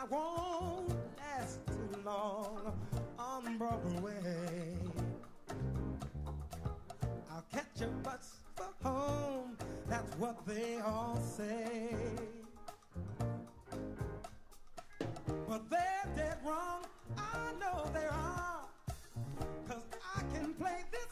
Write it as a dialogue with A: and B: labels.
A: I won't last too long on Broadway. I'll catch a bus for home, that's what they all say. But they're dead wrong, I know they are, cause I can play this.